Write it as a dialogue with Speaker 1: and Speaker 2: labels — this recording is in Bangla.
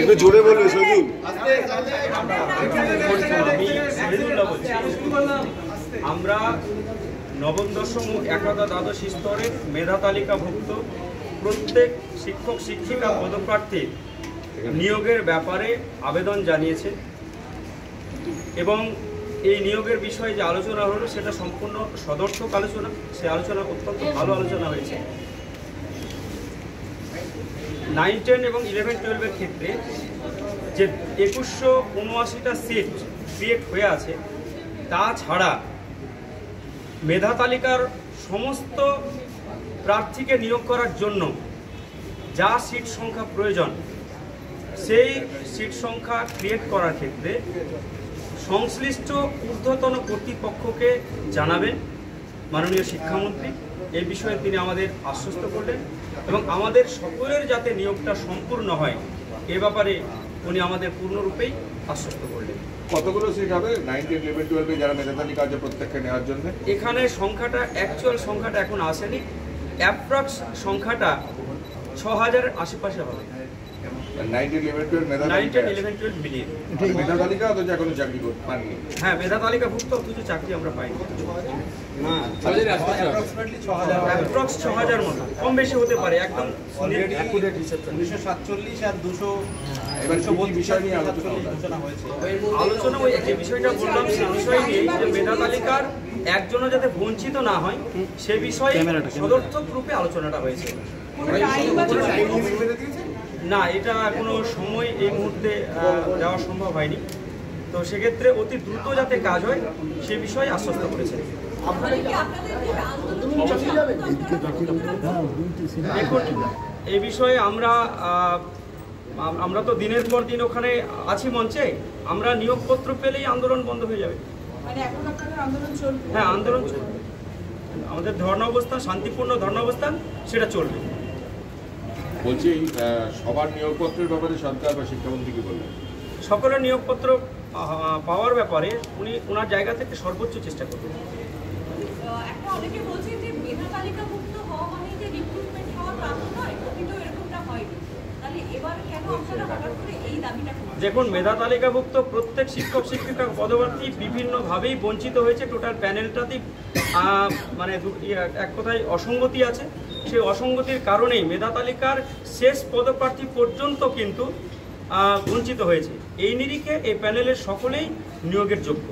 Speaker 1: একটু জোরে বলবে সজীব
Speaker 2: আমরা নবম, দশম ও একাদশ দ্বাদশ স্তরের মেধা তালিকাভুক্ত প্রত্যেক শিক্ষক, শিক্ষিকা পদপ্রার্থীর নিয়োগের ব্যাপারে আবেদন জানিয়েছে এবং এই নিয়োগের বিষয়ে যে আলোচনা হলো, সেটা সম্পূর্ণ সদর্থক আলোচনা। সে আলোচনা অত্যন্ত ভালো আলোচনা হয়েছে। নাইন, টেন এবং ইলেভেন, টুয়েলভের ক্ষেত্রে যে একুশশো উনআশিটা সিট ক্রিয়েট হয়ে আছে তাছাড়া মেধা তালিকার সমস্ত প্রার্থীকে নিয়োগ করার জন্য যা সিট সংখ্যা প্রয়োজন, সেই সিট সংখ্যা ক্রিয়েট করার ক্ষেত্রে সংশ্লিষ্ট ঊর্ধ্বতন কর্তৃপক্ষকে জানাবেন মাননীয় শিক্ষামন্ত্রী। এই বিষয়ে তিনি আমাদের আশ্বস্ত করলেন এবং আমাদের সকলের যাতে নিয়োগটা সম্পূর্ণ হয় এ ব্যাপারে উনি আমাদের পূর্ণরূপেই আশ্বস্ত করলেন।
Speaker 1: কতগুলো সিট হবে? নাইন ইলেভেন টুয়েলভে যারা মেধাধানী কার্য প্রত্যেককে নেওয়ার জন্য?
Speaker 2: এখানে সংখ্যাটা অ্যাকচুয়াল সংখ্যাটা এখন আসেনি। অ্যাপ্রক্স সংখ্যাটা ছ হাজারের আশেপাশে হবে
Speaker 1: নাইন টেন ইলেভেন টুয়েলভ মেধা তালিকা অথচ এখনও চাকরি পাননি।
Speaker 2: হ্যাঁ মেধা তালিকাভুক্ত অথচ চাকরি আমরা পাইনি। অ্যাপ্রক্স ছ হাজার মতো। কম বেশি হতে পারে একদম।
Speaker 3: উনিশশো সাতচল্লিশ আর দুশো
Speaker 1: নিয়ে আলোচনা
Speaker 3: হয়েছে।
Speaker 2: ওই যে বিষয়টা বললাম সেই বিষয় নিয়ে যে মেধা তালিকার একজনও যাতে বঞ্চিত না হয় সে বিষয়ে সদর্থক রূপে আলোচনাটা হয়েছে। না এটা কোনো সময় এই মুহূর্তে দেওয়া সম্ভব হয়নি। তো সেক্ষেত্রে অতি দ্রুত যাতে কাজ হয় সে বিষয়ে আশ্বস্ত করেছে। দেখুন এই বিষয়ে আমরা আমরা তো দিনের পর দিন ওখানে আছি মঞ্চে আমরা নিয়োগপত্র পেলেই আন্দোলন বন্ধ হয়ে যাবে।
Speaker 4: মানে
Speaker 2: হ্যাঁ আন্দোলন চলবে। আমাদের ধর্ণা অবস্থান শান্তিপূর্ণ ধর্ণা অবস্থান সেটা চলবে।
Speaker 1: বলছি সবার নিয়োগপত্রের ব্যাপারে সরকার বা শিক্ষামন্ত্রী কি বললেন?
Speaker 2: সকলের নিয়োগপত্র পাওয়ার ব্যাপারে উনি ওনার জায়গা থেকে সর্বোচ্চ চেষ্টা করবেন।
Speaker 4: একটা অনেকে বলছে যে মেধা তালিকাভুক্ত
Speaker 2: দেখুন, মেধা তালিকাভুক্ত প্রত্যেক শিক্ষক, শিক্ষিকা পদপ্রার্থী বিভিন্নভাবেই বঞ্চিত হয়েছে। টোটাল প্যানেলটাতে মানে এক কথায় অসঙ্গতি আছে। সেই অসঙ্গতির কারণেই মেধা তালিকার শেষ পদপ্রার্থী পর্যন্ত কিন্তু বঞ্চিত হয়েছে। এই নিরিখে এই প্যানেলের সকলেই নিয়োগের যোগ্য।